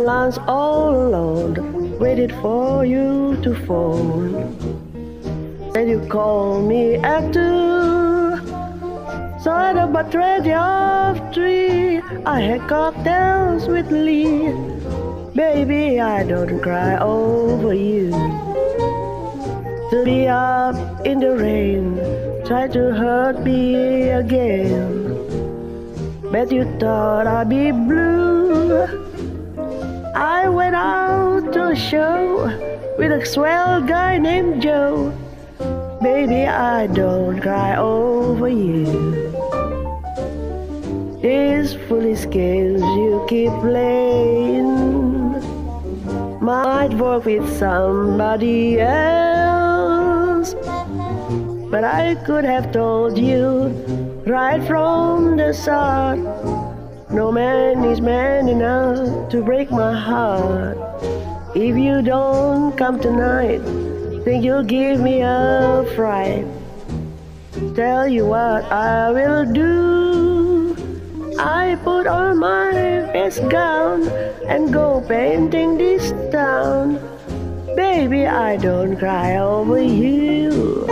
was all alone, waited for you to phone. Said you call me at two. Side of a tragedy of tree, I had cocktails with Lee. Baby, I don't cry over you. To be up in the rain, try to hurt me again. Bet you thought I'd be blue. I went out to a show with a swell guy named Joe. Baby, I don't cry over you. These foolish games you keep playing might work with somebody else. But I could have told you right from the start. No man is man enough to break my heart. If you don't come tonight, think you'll give me a fright. Tell you what I will do. I put on my best gown and go painting this town. Baby, I don't cry over you.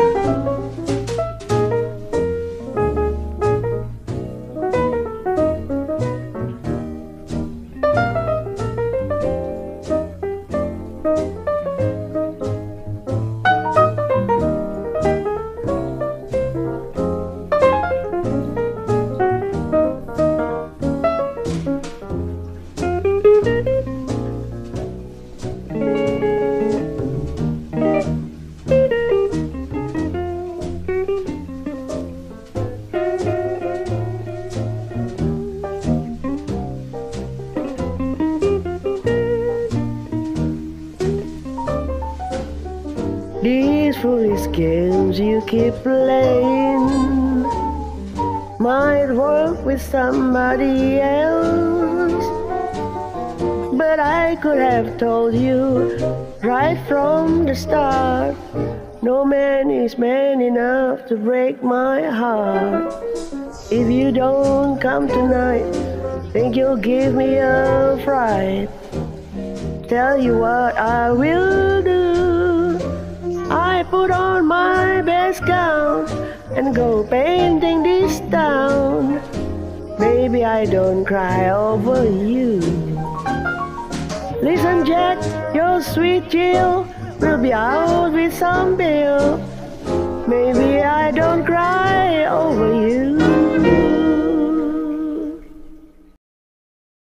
These foolish games you keep playing might work with somebody else. But I could have told you right from the start. No man is man enough to break my heart. If you don't come tonight, think you'll give me a fright. Tell you what I will do. I put on my best gown and go painting this town. Maybe I don't cry over you. Listen, Jack, your sweet Jill will be out with some bill. Maybe I don't cry.